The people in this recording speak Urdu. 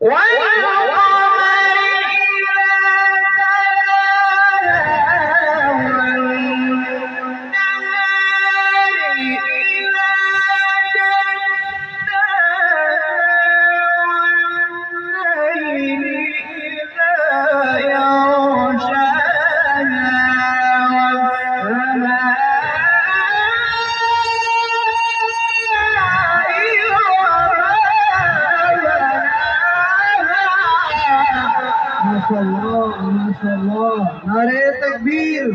What? ماشاء اللہ ماشاء اللہ نعرے تکبیر۔